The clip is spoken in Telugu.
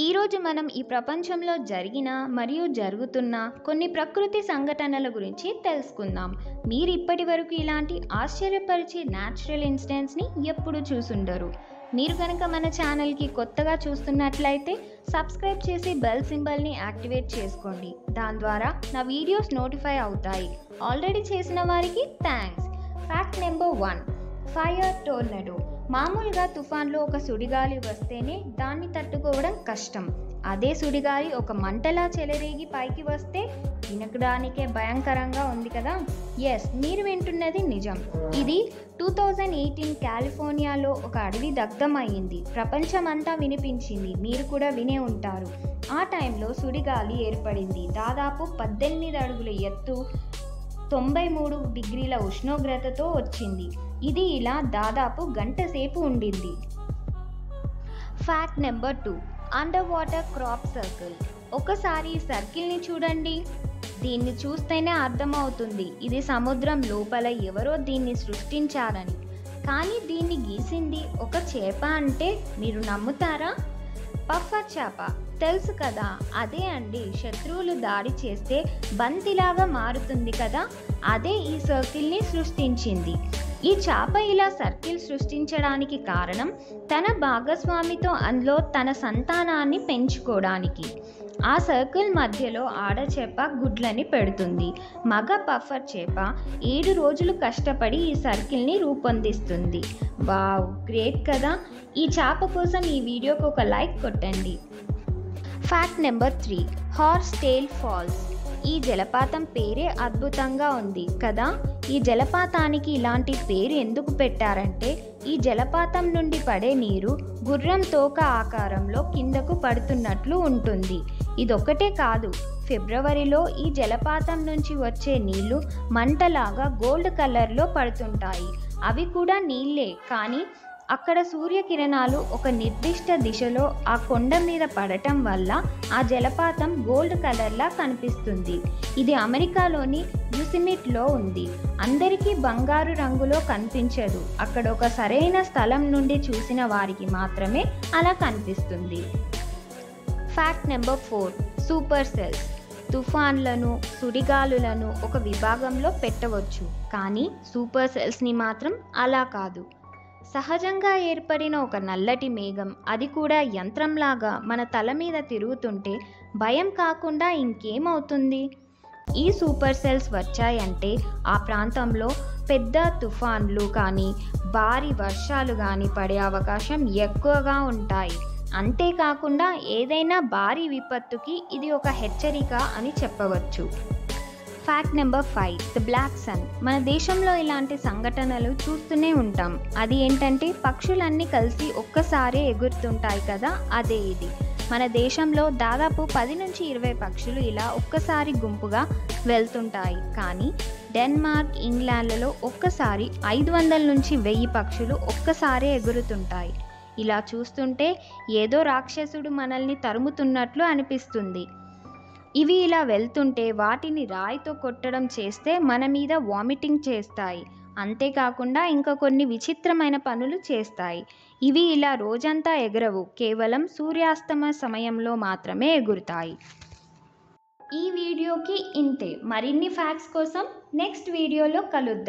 ఈరోజు మనం ఈ ప్రపంచంలో జరిగిన మరియు జరుగుతున్న కొన్ని ప్రకృతి సంఘటనల గురించి తెలుసుకుందాం. మీరు ఇప్పటి వరకు ఇలాంటి ఆశ్చర్యపరిచే న్యాచురల్ ఇన్సిడెంట్స్ని ఎప్పుడు చూసుండరు. మీరు కనుక మన ఛానల్కి కొత్తగా చూస్తున్నట్లయితే సబ్స్క్రైబ్ చేసి బెల్ సింబల్ని యాక్టివేట్ చేసుకోండి. దాని ద్వారా నా వీడియోస్ నోటిఫై అవుతాయి. ఆల్రెడీ చేసిన వారికి thanks fact number one fire tornado మామూలుగా తుఫాన్లో ఒక సుడిగాలి వస్తేనే దాన్ని తట్టుకోవడం కష్టం. అదే సుడిగాలి ఒక మంటలా చెలరేగి పైకి వస్తే వినకడానికే భయంకరంగా ఉంది కదా? ఎస్ మీరు వింటున్నది నిజం. ఇది టూ థౌజండ్ ఎయిటీన్ కాలిఫోర్నియాలో ఒక అడవి దగ్ధమయ్యింది ప్రపంచమంతా వినిపించింది. మీరు కూడా వినే ఉంటారు. ఆ టైంలో సుడిగాలి ఏర్పడింది. దాదాపు పద్దెనిమిది అడుగుల ఎత్తు తొంభై మూడు డిగ్రీల ఉష్ణోగ్రతతో వచ్చింది. ఇది ఇలా దాదాపు గంట సేపు ఉండింది. Fact number two under water crop circle. ఒకసారి ఈ సర్కిల్ని చూడండి. దీన్ని చూస్తేనే అర్థమవుతుంది ఇది సముద్రం లోపల ఎవరో దీన్ని సృష్టించారని. కానీ దీన్ని గీసింది ఒక చేప అంటే మీరు నమ్ముతారా? పఫర్ చేప. తెలుసు కదా అదే అండి శత్రువులు దాడి చేస్తే బంతిలాగా మారుతుంది కదా అదే ఈ సర్కిల్ని సృష్టించింది. ఈ చేప ఇలా సర్కిల్ సృష్టించడానికి కారణం తన భాగస్వామితో అందులో తన సంతానాన్ని పెంచుకోవడానికి. ఆ సర్కిల్ మధ్యలో ఆడ చేప గుడ్లని పెడుతుంది. మగ పఫర్ చేప ఏడు రోజులు కష్టపడి ఈ సర్కిల్ని రూపొందిస్తుంది. వావ్ గ్రేట్ కదా! ఈ చేప కోసం ఈ వీడియోకి ఒక లైక్ కొట్టండి. Fact number three horse tail falls. ఈ జలపాతం పేరే అద్భుతంగా ఉంది కదా? ఈ జలపాతానికి ఇలాంటి పేరు ఎందుకు పెట్టారంటే ఈ జలపాతం నుండి పడే నీరు గుర్రం తోక ఆకారంలో కిందకు పడుతున్నట్లు ఉంటుంది. ఇదొక్కటే కాదు ఫిబ్రవరిలో ఈ జలపాతం నుంచి వచ్చే నీళ్ళు మంటలాగా గోల్డ్ కలర్లో పడుతుంటాయి. అవి కూడా నీళ్ళే కానీ అక్కడ సూర్యకిరణాలు ఒక నిర్దిష్ట దిశలో ఆ కొండ మీద పడటం వల్ల ఆ జలపాతం గోల్డ్ కలర్లా కనిపిస్తుంది. ఇది అమెరికాలోని యుసిమిట్లో ఉంది. అందరికీ బంగారు రంగులో కనిపించదు. అక్కడ ఒక సరైన స్థలం నుండి చూసిన వారికి మాత్రమే అలా కనిపిస్తుంది. Fact number four super cells తుఫాన్లను సుడిగాలులను ఒక విభాగంలో పెట్టవచ్చు. కానీ సూపర్ సెల్స్ని మాత్రం అలా కాదు. సహజంగా ఏర్పడిన ఒక నల్లటి మేఘం. అది కూడా యంత్రంలాగా మన తల మీద తిరుగుతుంటే భయం కాకుండా ఇంకేమవుతుంది? ఈ సూపర్ సెల్స్ వచ్చాయంటే ఆ ప్రాంతంలో పెద్ద తుఫాన్లు కానీ భారీ వర్షాలు కానీ పడే అవకాశం ఎక్కువగా ఉంటాయి. అంతేకాకుండా ఏదైనా భారీ విపత్తుకి ఇది ఒక హెచ్చరిక అని చెప్పవచ్చు. Fact number five the black sun మన దేశంలో ఇలాంటి సంఘటనలు చూస్తూనే ఉంటాం. అది ఏంటంటే పక్షులన్నీ కలిసి ఒక్కసారే ఎగురుతుంటాయి కదా అదే ఇది. మన దేశంలో దాదాపు పది నుంచి ఇరవై పక్షులు ఇలా ఒక్కసారి గుంపుగా వెళ్తుంటాయి. కానీ డెన్మార్క్ ఇంగ్లాండ్లలో ఒక్కసారి ఐదు వందల నుంచి వెయ్యి పక్షులు ఒక్కసారే ఎగురుతుంటాయి. ఇలా చూస్తుంటే ఏదో రాక్షసుడు మనల్ని తరుముతున్నట్లు అనిపిస్తుంది. ఇవి ఇలా వెళ్తుంటే వాటిని రాయితో కొట్టడం చేస్తే మన మీద వామిటింగ్ చేస్తాయి. అంతేకాకుండా ఇంకా కొన్ని విచిత్రమైన పనులు చేస్తాయి. ఇవి ఇలా రోజంతా ఎగరవు కేవలం సూర్యాస్తమ సమయంలో మాత్రమే ఎగురుతాయి. ఈ వీడియోకి ఇంతే. మరిన్ని ఫ్యాక్ట్స్ కోసం నెక్స్ట్ వీడియోలో కలుద్దాం.